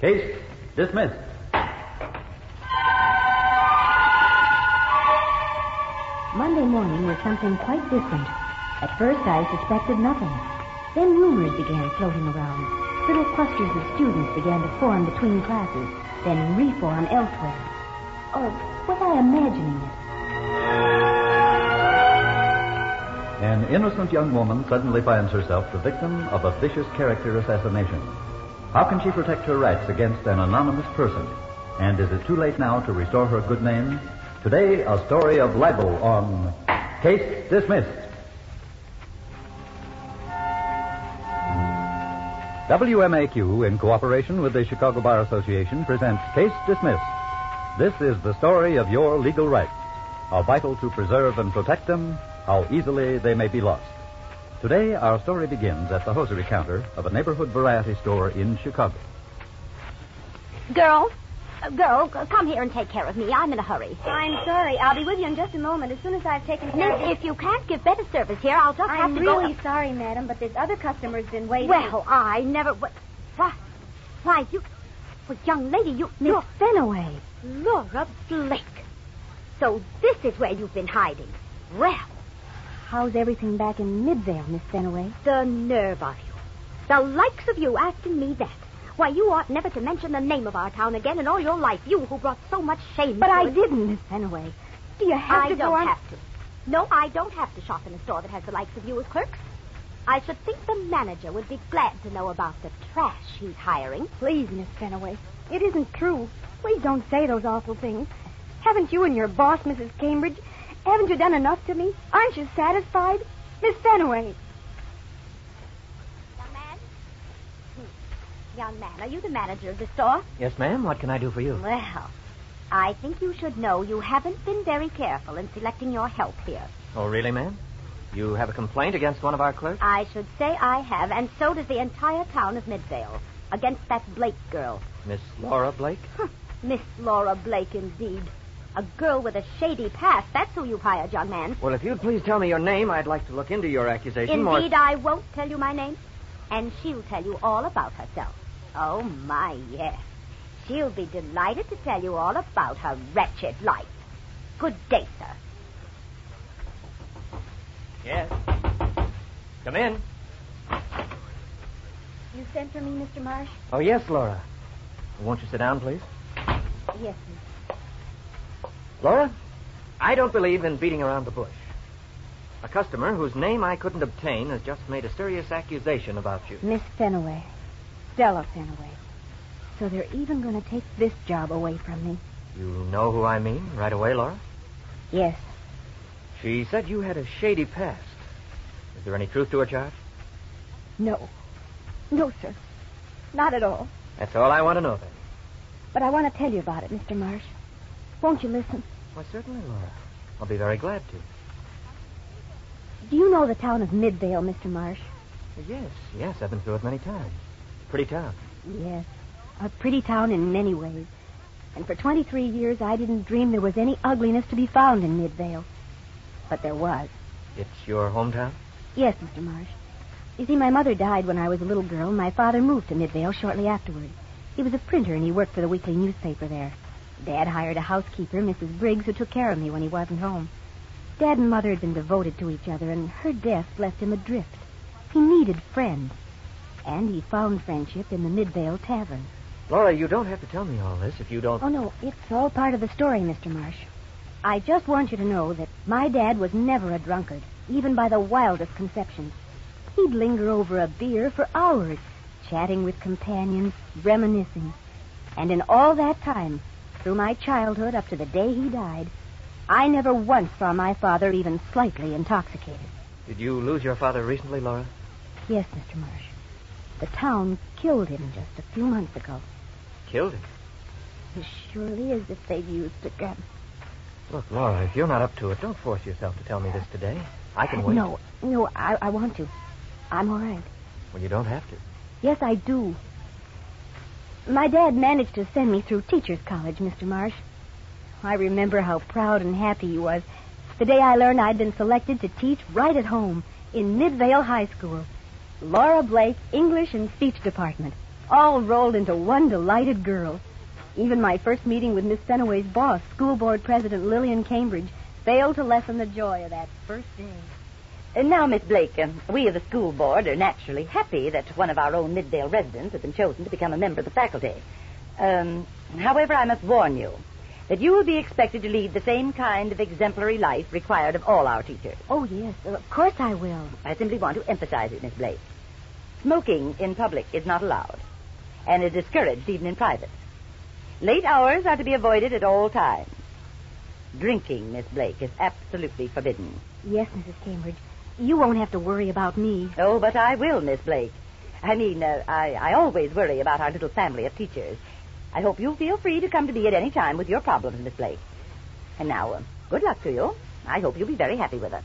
Case dismissed. Monday morning was something quite different. At first, I suspected nothing. Then rumors began floating around. Little clusters of students began to form between classes, then reform elsewhere. Oh, or was I imagining it? An innocent young woman suddenly finds herself the victim of a vicious character assassination. How can she protect her rights against an anonymous person? And is it too late now to restore her good name? Today, a story of libel on Case Dismissed. WMAQ, in cooperation with the Chicago Bar Association, presents Case Dismissed. This is the story of your legal rights. How vital to preserve and protect them, how easily they may be lost. Today, our story begins at the hosiery counter of a neighborhood variety store in Chicago. Girl, uh, girl, come here and take care of me. I'm in a hurry. I'm sorry. I'll be with you in just a moment. As soon as I've taken care of Miss, if you can't give better service here, I'll just have I'm to really go. sorry, madam, but this other customer's been waiting. Well, I never. What? Why? Why, you. Well, young lady, you. Miss You're Fenaway. Laura Blake. So this is where you've been hiding. Well, How's everything back in Midvale, Miss Fenaway? the nerve of you. The likes of you asking me that. Why, you ought never to mention the name of our town again in all your life. You who brought so much shame. But I it. didn't, Miss Fenaway. Do you have I to go on? I don't have to. No, I don't have to shop in a store that has the likes of you as clerks. I should think the manager would be glad to know about the trash he's hiring. Please, Miss Fenaway. It isn't true. Please don't say those awful things. Haven't you and your boss, Mrs. Cambridge, haven't you done enough to me? Aren't you satisfied? Miss Fenaway. Young man? Hmm. Young man, are you the manager of the store? Yes, ma'am. What can I do for you? Well, I think you should know you haven't been very careful in selecting your help here. Oh, really, ma'am? You have a complaint against one of our clerks? I should say I have, and so does the entire town of Midvale, against that Blake girl. Miss Laura Blake? Miss Laura Blake, indeed. A girl with a shady past. That's who you've hired, young man. Well, if you'd please tell me your name, I'd like to look into your accusation more. Indeed, I won't tell you my name. And she'll tell you all about herself. Oh, my, yes. She'll be delighted to tell you all about her wretched life. Good day, sir. Yes. Come in. You sent for me, Mr. Marsh? Oh, yes, Laura. Won't you sit down, please? Yes, miss. Laura, I don't believe in beating around the bush. A customer whose name I couldn't obtain has just made a serious accusation about you. Miss Fenaway. Stella Fenaway. So they're even going to take this job away from me. You know who I mean right away, Laura? Yes. She said you had a shady past. Is there any truth to her charge? No. No, sir. Not at all. That's all I want to know, then. But I want to tell you about it, Mr. Marsh. Won't you listen? Why, certainly, Laura. I'll be very glad to. Do you know the town of Midvale, Mr. Marsh? Yes, yes, I've been through it many times. Pretty town. Yes. A pretty town in many ways. And for 23 years, I didn't dream there was any ugliness to be found in Midvale. But there was. It's your hometown? Yes, Mr. Marsh. You see, my mother died when I was a little girl, and my father moved to Midvale shortly afterward. He was a printer, and he worked for the weekly newspaper there. Dad hired a housekeeper, Mrs. Briggs, who took care of me when he wasn't home. Dad and Mother had been devoted to each other, and her death left him adrift. He needed friends. And he found friendship in the Midvale Tavern. Laura, you don't have to tell me all this if you don't. Oh, no, it's all part of the story, Mr. Marsh. I just want you to know that my dad was never a drunkard, even by the wildest conceptions. He'd linger over a beer for hours, chatting with companions, reminiscing. And in all that time, through my childhood up to the day he died, I never once saw my father even slightly intoxicated. Did you lose your father recently, Laura? Yes, Mr. Marsh. The town killed him just a few months ago. Killed him. As surely as if they'd used a gun. Look, Laura, if you're not up to it, don't force yourself to tell me this today. I can wait. No, no, I, I want to. I'm all right. Well, you don't have to. Yes, I do. My dad managed to send me through teacher's college, Mr. Marsh. I remember how proud and happy he was the day I learned I'd been selected to teach right at home in Midvale High School. Laura Blake, English and Speech Department. all rolled into one delighted girl. Even my first meeting with Miss Fenaway's boss, school board president Lillian Cambridge, failed to lessen the joy of that first day. And now, Miss Blake, um, we of the school board are naturally happy that one of our own Midvale residents has been chosen to become a member of the faculty. Um, however, I must warn you that you will be expected to lead the same kind of exemplary life required of all our teachers. Oh, yes, of course I will. I simply want to emphasize it, Miss Blake. Smoking in public is not allowed, and is discouraged even in private. Late hours are to be avoided at all times. Drinking, Miss Blake, is absolutely forbidden. Yes, Mrs. Cambridge. You won't have to worry about me. Oh, but I will, Miss Blake. I mean, uh, I, I always worry about our little family of teachers. I hope you'll feel free to come to me at any time with your problems, Miss Blake. And now, uh, good luck to you. I hope you'll be very happy with us.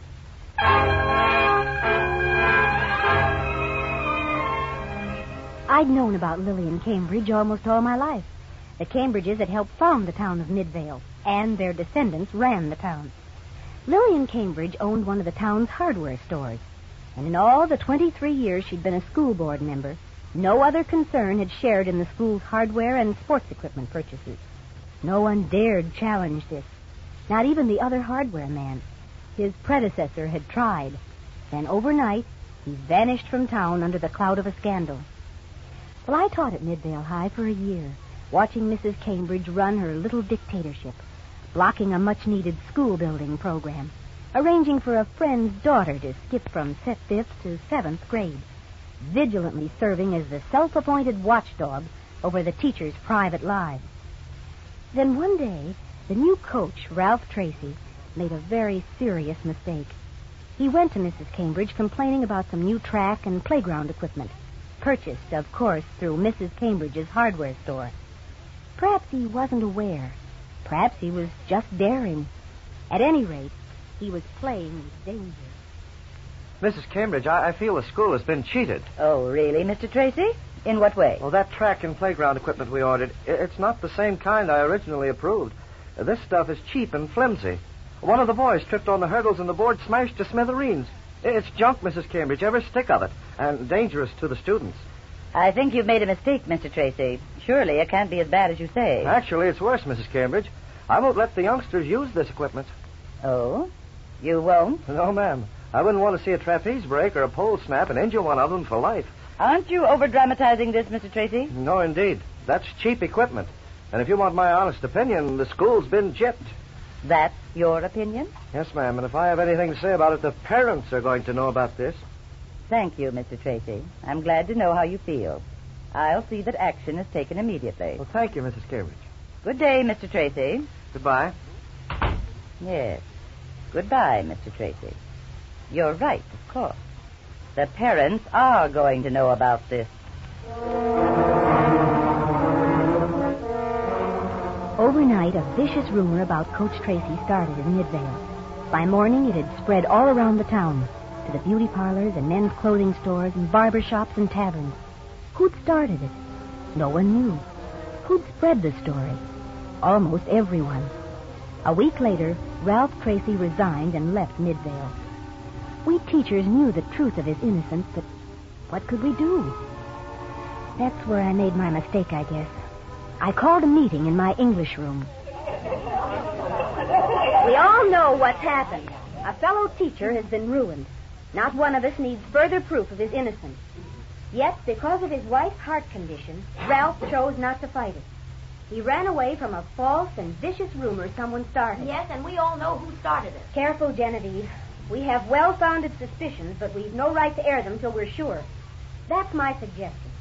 I'd known about Lillian Cambridge almost all my life. The Cambridges had helped found the town of Midvale, and their descendants ran the town. Lillian Cambridge owned one of the town's hardware stores, and in all the 23 years she'd been a school board member, no other concern had shared in the school's hardware and sports equipment purchases. No one dared challenge this, not even the other hardware man. His predecessor had tried. Then overnight, he vanished from town under the cloud of a scandal. Well, I taught at Midvale High for a year, watching Mrs. Cambridge run her little dictatorship, blocking a much needed school building program, arranging for a friend's daughter to skip from fifth to seventh grade vigilantly serving as the self appointed watchdog over the teachers' private lives. Then one day, the new coach, Ralph Tracy, made a very serious mistake. He went to Mrs. Cambridge complaining about some new track and playground equipment, purchased, of course, through Mrs. Cambridge's hardware store. Perhaps he wasn't aware. Perhaps he was just daring. At any rate, he was playing with danger. Mrs. Cambridge, I, I feel the school has been cheated. Oh, really, Mr. Tracy? In what way? Well, that track and playground equipment we ordered, i- it's not the same kind I originally approved. This stuff is cheap and flimsy. One of the boys tripped on the hurdles and the board smashed to smithereens. It's junk, Mrs. Cambridge, every stick of it, and dangerous to the students. I think you've made a mistake, Mr. Tracy. Surely it can't be as bad as you say. Actually, it's worse, Mrs. Cambridge. I won't let the youngsters use this equipment. Oh? You won't? No, ma'am. I wouldn't want to see a trapeze break or a pole snap and injure one of them for life. Aren't you over dramatizing this, Mr. Tracy? No, indeed. That's cheap equipment. And if you want my honest opinion, the school's been gypped. That's your opinion? Yes, ma'am, and if I have anything to say about it, the parents are going to know about this. Thank you, Mr. Tracy. I'm glad to know how you feel. I'll see that action is taken immediately. Well, thank you, Mrs. Cambridge. Good day, Mr. Tracy. Goodbye. Yes. Goodbye, Mr. Tracy. You're right, of course. The parents are going to know about this. Overnight, a vicious rumor about Coach Tracy started in Midvale. By morning, it had spread all around the town to the beauty parlors and men's clothing stores and barber shops and taverns. Who'd started it? No one knew. Who'd spread the story? Almost everyone. A week later, Ralph Tracy resigned and left Midvale. We teachers knew the truth of his innocence, but what could we do? That's where I made my mistake, I guess. I called a meeting in my English room. We all know what's happened. A fellow teacher has been ruined. Not one of us needs further proof of his innocence. Yet, because of his wife's heart condition, Ralph chose not to fight it. He ran away from a false and vicious rumor someone started. Yes, and we all know who started it. Careful, Genevieve. We have well-founded suspicions, but we've no right to air them till we're sure. That's my suggestion.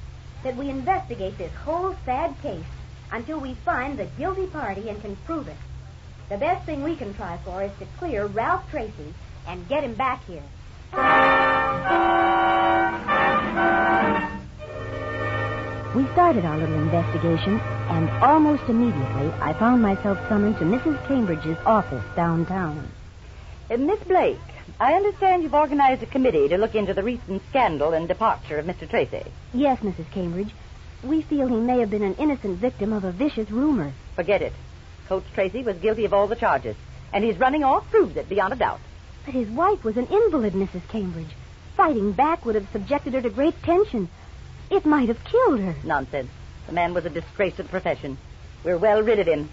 That we investigate this whole sad case until we find the guilty party and can prove it. The best thing we can try for is to clear Ralph Tracy and get him back here. We started our little investigation, and almost immediately I found myself summoned to Mrs. Cambridge's office downtown. Uh, Miss Blake, I understand you've organized a committee to look into the recent scandal and departure of Mr. Tracy. Yes, Mrs. Cambridge. We feel he may have been an innocent victim of a vicious rumor. Forget it. Coach Tracy was guilty of all the charges, and his running off proves it beyond a doubt. But his wife was an invalid, Mrs. Cambridge. Fighting back would have subjected her to great tension. It might have killed her. Nonsense. The man was a disgrace to the profession. We're well rid of him.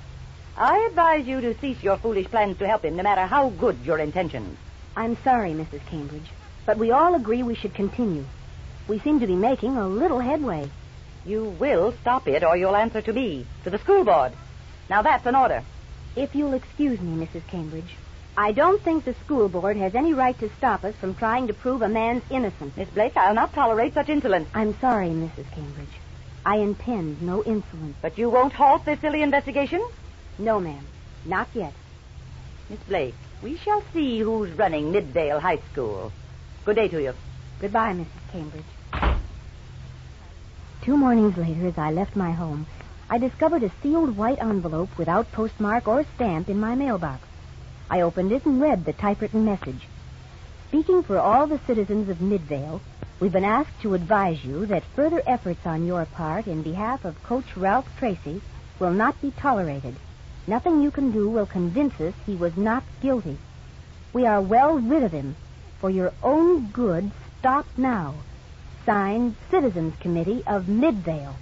I advise you to cease your foolish plans to help him, no matter how good your intentions. I'm sorry, Mrs. Cambridge, but we all agree we should continue. We seem to be making a little headway. You will stop it, or you'll answer to me, to the school board. Now that's an order. If you'll excuse me, Mrs. Cambridge, I don't think the school board has any right to stop us from trying to prove a man's innocence. Miss Blake, I'll not tolerate such insolence. I'm sorry, Mrs. Cambridge. I intend no insolence. But you won't halt this silly investigation? No, ma'am. Not yet. Miss Blake, we shall see who's running Midvale High School. Good day to you. Goodbye, Mrs. Cambridge. Two mornings later, as I left my home, I discovered a sealed white envelope without postmark or stamp in my mailbox. I opened it and read the typewritten message. Speaking for all the citizens of Midvale, we've been asked to advise you that further efforts on your part in behalf of Coach Ralph Tracy will not be tolerated. Nothing you can do will convince us he was not guilty. We are well rid of him. For your own good, stop now. Signed, Citizens Committee of Midvale.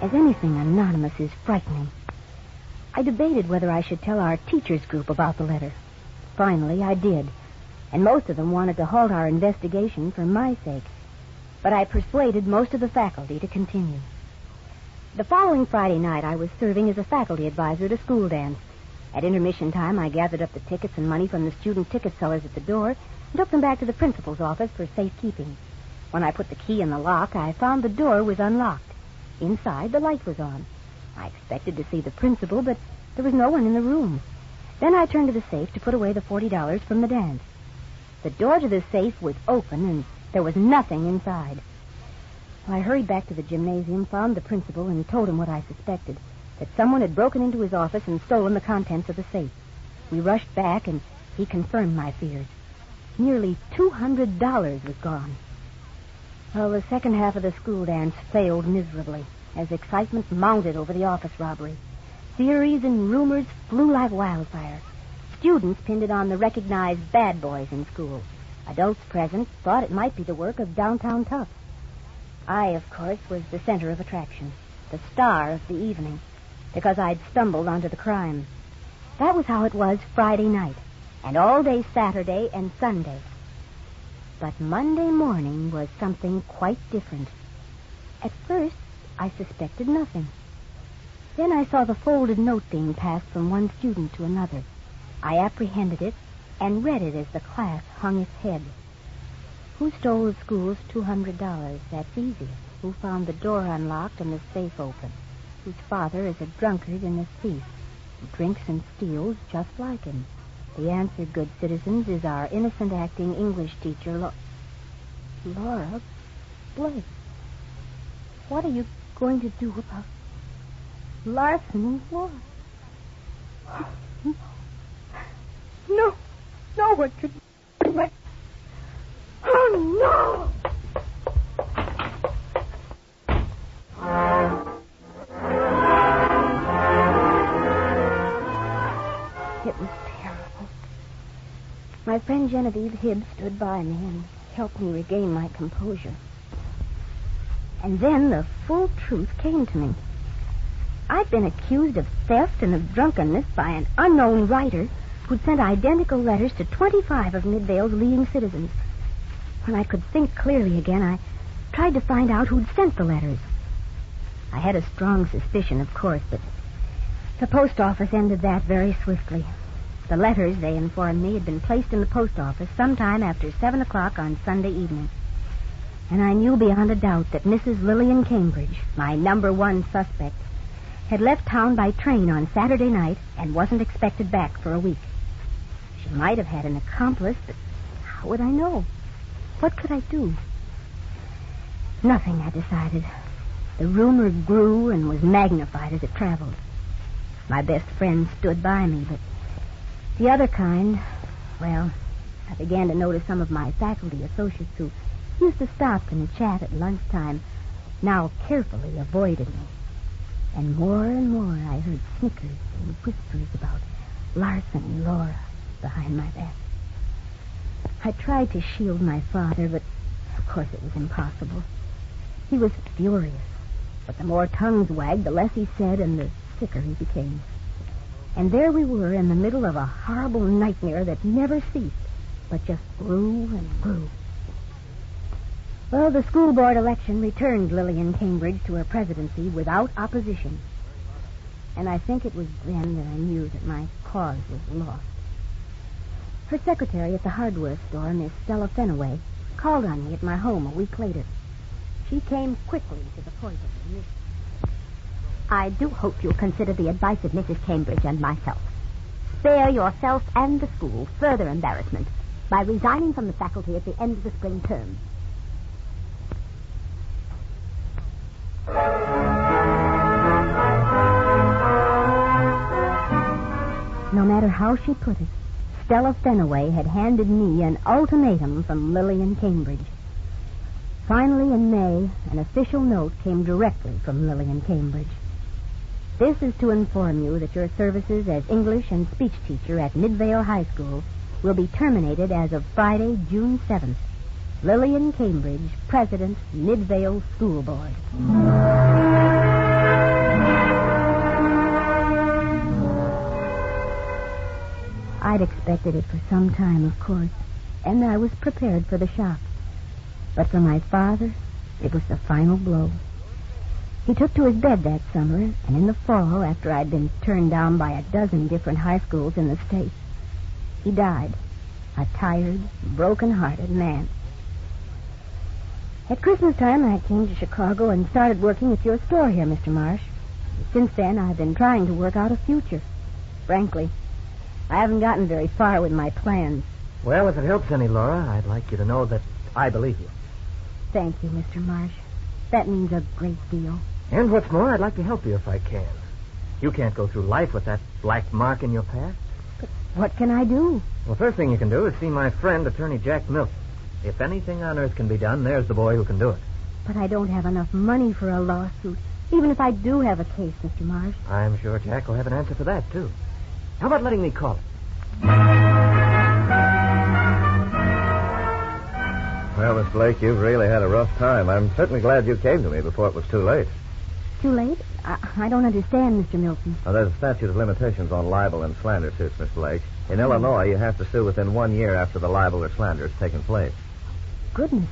As anything anonymous is frightening. I debated whether I should tell our teachers group about the letter. Finally, I did. And most of them wanted to halt our investigation for my sake. But I persuaded most of the faculty to continue. The following Friday night, I was serving as a faculty advisor to school dance. At intermission time, I gathered up the tickets and money from the student ticket sellers at the door and took them back to the principal's office for safekeeping. When I put the key in the lock, I found the door was unlocked. Inside, the light was on. I expected to see the principal, but there was no one in the room. Then I turned to the safe to put away the $40 from the dance. The door to the safe was open, and there was nothing inside. I hurried back to the gymnasium, found the principal, and told him what I suspected that someone had broken into his office and stolen the contents of the safe. We rushed back, and he confirmed my fears. Nearly $200 was gone. Well, the second half of the school dance failed miserably as excitement mounted over the office robbery. Theories and rumors flew like wildfire. Students pinned it on the recognized bad boys in school. Adults present thought it might be the work of downtown toughs. I, of course, was the center of attraction, the star of the evening, because I'd stumbled onto the crime. That was how it was Friday night, and all day Saturday and Sunday. But Monday morning was something quite different. At first, I suspected nothing. Then I saw the folded note being passed from one student to another. I apprehended it and read it as the class hung its head. Who stole the school's $200? That's easy. Who found the door unlocked and the safe open? Whose father is a drunkard and a thief? Who drinks and steals just like him? The answer, good citizens, is our innocent acting English teacher, Lo- Laura Blake. What are you going to do about larceny? What? No, no one could. Oh, no! It was. My friend Genevieve Hibbs stood by me and helped me regain my composure. And then the full truth came to me. I'd been accused of theft and of drunkenness by an unknown writer who'd sent identical letters to 25 of Midvale's leading citizens. When I could think clearly again, I tried to find out who'd sent the letters. I had a strong suspicion, of course, but the post office ended that very swiftly. The letters, they informed me, had been placed in the post office sometime after 7 o'clock on Sunday evening. And I knew beyond a doubt that Mrs. Lillian Cambridge, my number one suspect, had left town by train on Saturday night and wasn't expected back for a week. She might have had an accomplice, but how would I know? What could I do? Nothing, I decided. The rumor grew and was magnified as it traveled. My best friend stood by me, but the other kind, well, I began to notice some of my faculty associates who used to stop and chat at lunchtime now carefully avoided me. And more and more I heard snickers and whispers about Larson and Laura behind my back. I tried to shield my father, but of course it was impossible. He was furious. But the more tongues wagged, the less he said, and the sicker he became. And there we were in the middle of a horrible nightmare that never ceased, but just grew and grew. Well, the school board election returned Lillian Cambridge to her presidency without opposition. And I think it was then that I knew that my cause was lost. Her secretary at the hardware store, Miss Stella Fenaway, called on me at my home a week later. She came quickly to the point of her mission. I do hope you'll consider the advice of Mrs. Cambridge and myself. Spare yourself and the school further embarrassment by resigning from the faculty at the end of the spring term. No matter how she put it, Stella Fenaway had handed me an ultimatum from Lillian Cambridge. Finally, in May, an official note came directly from Lillian Cambridge. This is to inform you that your services as English and speech teacher at Midvale High School will be terminated as of Friday, June 7th. Lillian Cambridge, President, Midvale School Board. I'd expected it for some time, of course, and I was prepared for the shock. But for my father, it was the final blow. He took to his bed that summer, and in the fall, after I'd been turned down by a dozen different high schools in the state, he died, a tired, broken-hearted man. At Christmas time, I came to Chicago and started working at your store here, Mr. Marsh. Since then, I've been trying to work out a future. Frankly, I haven't gotten very far with my plans. Well, if it helps any, Laura, I'd like you to know that I believe you. Thank you, Mr. Marsh. That means a great deal. And what's more, I'd like to help you if I can. You can't go through life with that black mark in your past. But what can I do? Well, first thing you can do is see my friend, Attorney Jack Milton. If anything on earth can be done, there's the boy who can do it. But I don't have enough money for a lawsuit, even if I do have a case, Mr. Marsh. I'm sure Jack will have an answer for that, too. How about letting me call it? Well, Miss Blake, you've really had a rough time. I'm certainly glad you came to me before it was too late. Too late? I, I don't understand, Mr. Milton. Now, there's a statute of limitations on libel and slander suits, Miss Blake. In Illinois, you have to sue within one year after the libel or slander has taken place. Goodness.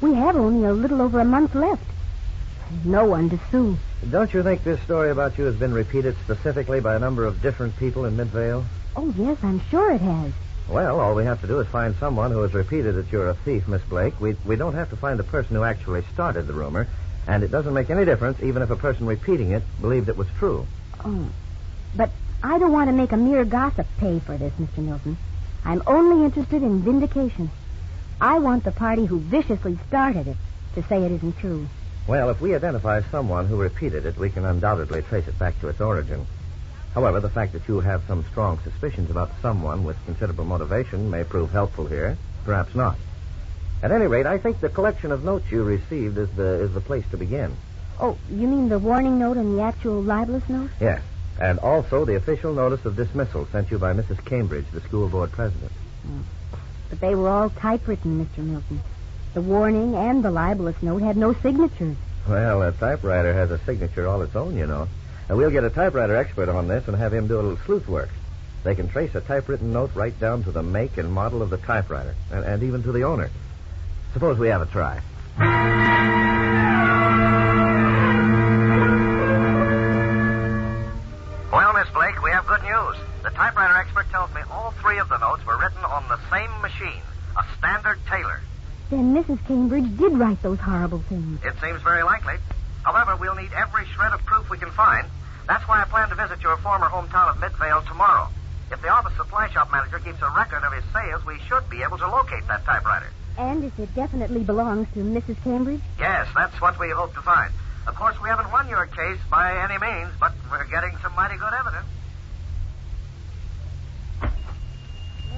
We have only a little over a month left. No one to sue. Don't you think this story about you has been repeated specifically by a number of different people in Midvale? Oh, yes, I'm sure it has. Well, all we have to do is find someone who has repeated that you're a thief, Miss Blake. We, we don't have to find the person who actually started the rumor, and it doesn't make any difference even if a person repeating it believed it was true. Oh. But I don't want to make a mere gossip pay for this, Mr. Milton. I'm only interested in vindication. I want the party who viciously started it to say it isn't true. Well, if we identify someone who repeated it, we can undoubtedly trace it back to its origin. However, the fact that you have some strong suspicions about someone with considerable motivation may prove helpful here. Perhaps not. At any rate, I think the collection of notes you received is the is the place to begin. Oh, you mean the warning note and the actual libelous note? Yes. And also the official notice of dismissal sent you by Mrs. Cambridge, the school board president. Hmm. But they were all typewritten, Mr. Milton. The warning and the libelous note had no signatures. Well, a typewriter has a signature all its own, you know. And we'll get a typewriter expert on this and have him do a little sleuth work. They can trace a typewritten note right down to the make and model of the typewriter, and, and even to the owner. Suppose we have a try. Well, Miss Blake, we have good news. The typewriter expert tells me all three of the notes were written on the same machine, a standard Taylor. Then Mrs. Cambridge did write those horrible things. It seems very likely. However, we'll need every shred of proof we can find. That's why I plan to visit your former hometown of Midvale tomorrow. If the office supply shop manager keeps a record of his sales, we should be able to locate that typewriter. And if it definitely belongs to Mrs. Cambridge? Yes, that's what we hope to find. Of course, we haven't won your case by any means, but we're getting some mighty good evidence.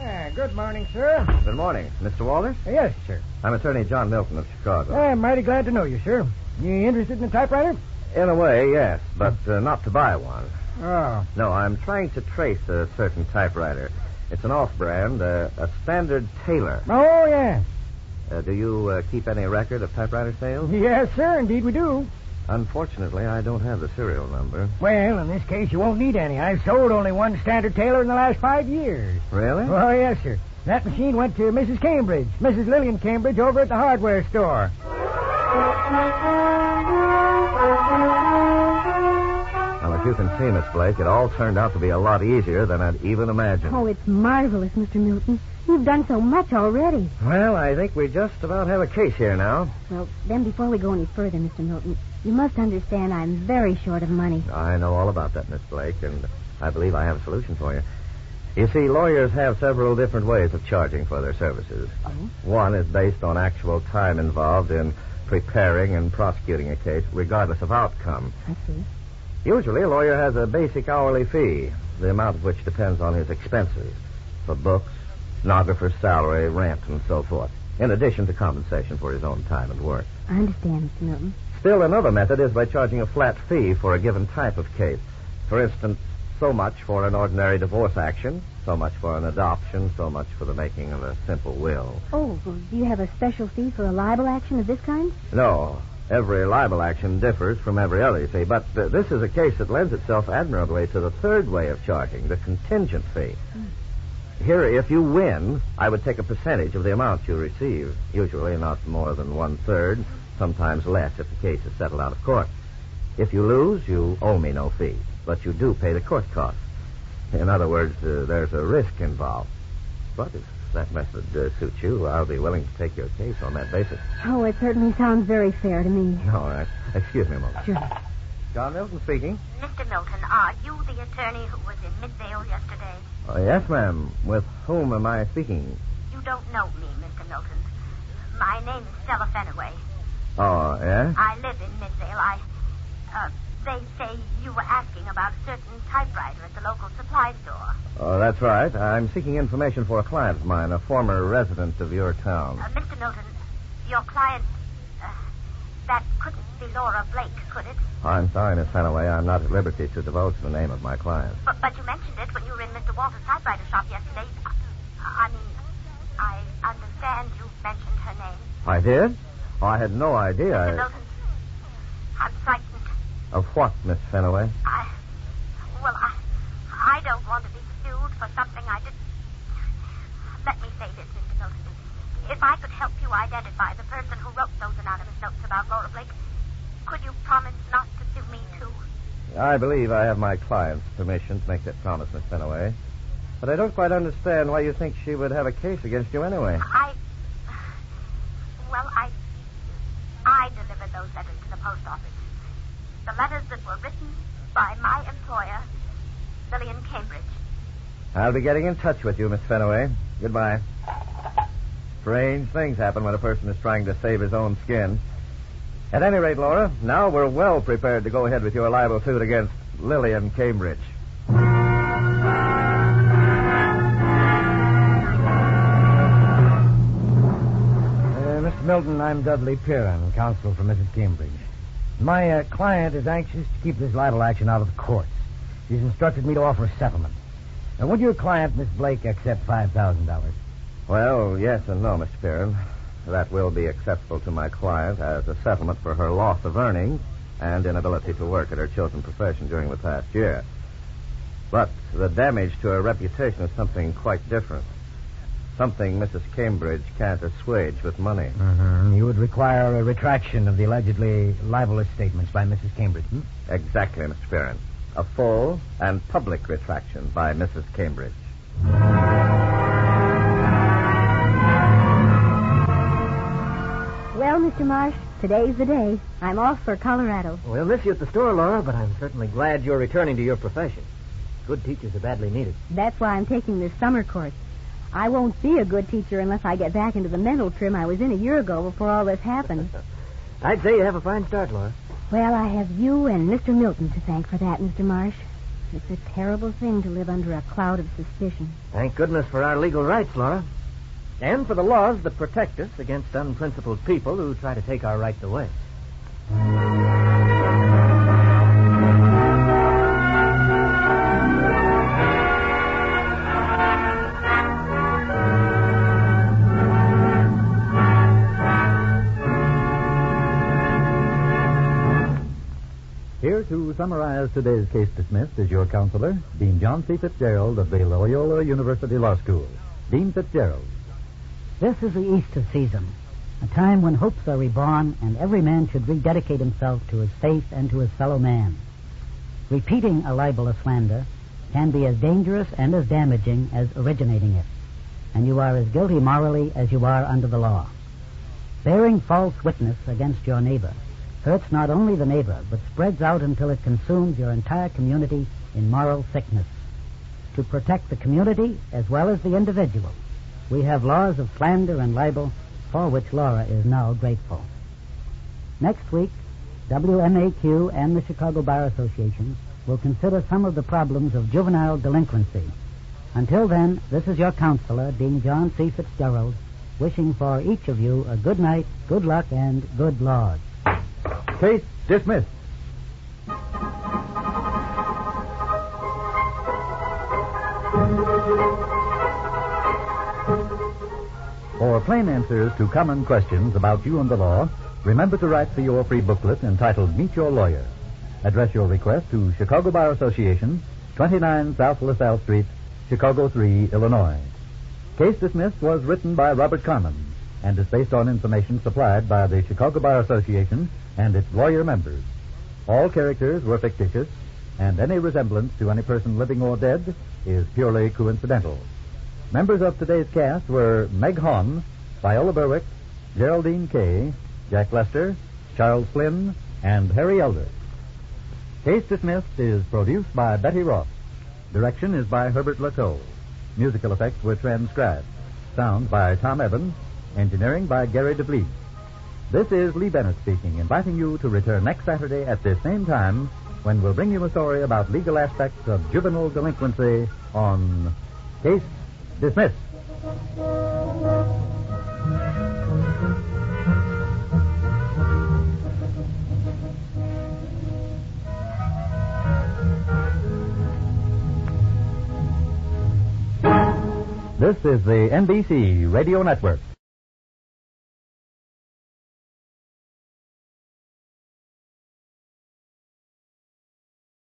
Ah, good morning, sir. Good morning. Mr. Walters? Yes, sir. I'm attorney John Milton of Chicago. I'm mighty glad to know you, sir. You interested in a typewriter? In a way, yes, but uh, not to buy one. Oh. No, I'm trying to trace a certain typewriter. It's an off-brand, uh, a standard Taylor. Oh, yes. Uh, do you uh, keep any record of typewriter sales? Yes, sir, indeed we do. Unfortunately, I don't have the serial number. Well, in this case, you won't need any. I've sold only one standard Taylor in the last five years. Really? Oh, yes, sir. That machine went to Mrs. Cambridge, Mrs. Lillian Cambridge, over at the hardware store. You can see, Miss Blake, it all turned out to be a lot easier than I'd even imagined. Oh, it's marvelous, Mr. Milton. You've done so much already. Well, I think we just about have a case here now. Well, then before we go any further, Mr. Milton, you must understand I'm very short of money. I know all about that, Miss Blake, and I believe I have a solution for you. You see, lawyers have several different ways of charging for their services. Oh? One is based on actual time involved in preparing and prosecuting a case, regardless of outcome. I see. Usually, a lawyer has a basic hourly fee, the amount of which depends on his expenses for books, stenographer's salary, rent, and so forth, in addition to compensation for his own time and work. I understand, Mr. Milton. Still, another method is by charging a flat fee for a given type of case. For instance, so much for an ordinary divorce action, so much for an adoption, so much for the making of a simple will. Oh, well, do you have a special fee for a libel action of this kind? No, every libel action differs from every other, you see, but uh, this is a case that lends itself admirably to the third way of charging, the contingent fee. Here, if you win, I would take a percentage of the amount you receive, usually not more than one third, sometimes less if the case is settled out of court. If you lose, you owe me no fee, but you do pay the court costs. In other words, uh, there's a risk involved. But if that method uh, suits you, I'll be willing to take your case on that basis. Oh, it certainly sounds very fair to me. All right. Excuse me a moment. Sure. John Milton speaking. Mr. Milton, are you the attorney who was in Midvale yesterday? Oh, yes, ma'am. With whom am I speaking? You don't know me, Mr. Milton. My name is Stella Fenaway. Oh, yes? I live in Midvale. I, uh, they say you were asking about a certain typewriter at the local supply store. Oh, that's right. I'm seeking information for a client of mine, a former resident of your town. Uh, Mr. Milton, your client, uh, that couldn't be Laura Blake, could it? I'm sorry, Miss Fenaway. I'm not at liberty to divulge the name of my client. But, but you mentioned it when you were in Mr. Walter's typewriter shop yesterday. I, I mean, I understand you mentioned her name. I did? Oh, I had no idea. Mr. Milton. Of what, Miss Fenaway? I, well, I, I don't want to be sued for something I didn't. Let me say this, Mr. Milton. If I could help you identify the person who wrote those anonymous notes about Laura Blake, could you promise not to sue me too? I believe I have my client's permission to make that promise, Miss Fenaway. But I don't quite understand why you think she would have a case against you anyway. I, well, I, I delivered those letters to the post office. The letters that were written by my employer, Lillian Cambridge. I'll be getting in touch with you, Miss Fenaway. Goodbye. Strange things happen when a person is trying to save his own skin. At any rate, Laura, now we're well prepared to go ahead with your libel suit against Lillian Cambridge. Uh, Mr. Milton, I'm Dudley Perrin, counsel for Mrs. Cambridge. My uh, client is anxious to keep this libel action out of the courts. She's instructed me to offer a settlement. Now, would your client, Miss Blake, accept $5,000? Well, yes and no, Mr. Perrin. That will be acceptable to my client as a settlement for her loss of earnings and inability to work at her chosen profession during the past year. But the damage to her reputation is something quite different. Something Mrs. Cambridge can't assuage with money. Mm-hmm. You would require a retraction of the allegedly libelous statements by Mrs. Cambridge. Hmm? Exactly, Mr. Perrin. A full and public retraction by Mrs. Cambridge. Well, Mr. Marsh, today's the day. I'm off for Colorado. We'll miss you at the store, Laura, but I'm certainly glad you're returning to your profession. Good teachers are badly needed. That's why I'm taking this summer course. I won't be a good teacher unless I get back into the mental trim I was in a year ago before all this happened. I'd say you have a fine start, Laura. well, I have you and Mr. Milton to thank for that, Mr. Marsh. It's a terrible thing to live under a cloud of suspicion. Thank goodness for our legal rights, Laura. And for the laws that protect us against unprincipled people who try to take our rights away. To summarize today's case dismissed is your counselor, Dean John C. Fitzgerald of the Loyola University Law School. Dean Fitzgerald. This is the Easter season, a time when hopes are reborn and every man should rededicate himself to his faith and to his fellow man. Repeating a libelous slander can be as dangerous and as damaging as originating it, and you are as guilty morally as you are under the law. Bearing false witness against your neighbor hurts not only the neighbor, but spreads out until it consumes your entire community in moral sickness. To protect the community as well as the individual, we have laws of slander and libel for which Laura is now grateful. Next week, WMAQ and the Chicago Bar Association will consider some of the problems of juvenile delinquency. Until then, this is your counselor, Dean John C. Fitzgerald, wishing for each of you a good night, good luck, and good laws. Case dismissed. For plain answers to common questions about you and the law, remember to write for your free booklet entitled Meet Your Lawyer. Address your request to Chicago Bar Association, 29 South LaSalle Street, Chicago 3, Illinois. Case Dismissed was written by Robert Carmen and is based on information supplied by the Chicago Bar Association and its lawyer members. All characters were fictitious, and any resemblance to any person living or dead is purely coincidental. Members of today's cast were Meg Hahn, Viola Berwick, Geraldine Kay, Jack Lester, Charles Flynn, and Harry Elder. Case Dismissed is produced by Betty Ross. Direction is by Herbert Lateau. Musical effects were transcribed. Sound by Tom Evans. Engineering by Gary DeVlies. This is Lee Bennett speaking, inviting you to return next Saturday at this same time when we'll bring you a story about legal aspects of juvenile delinquency on Case Dismissed. This is the NBC Radio Network.